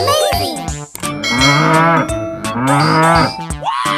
lazy.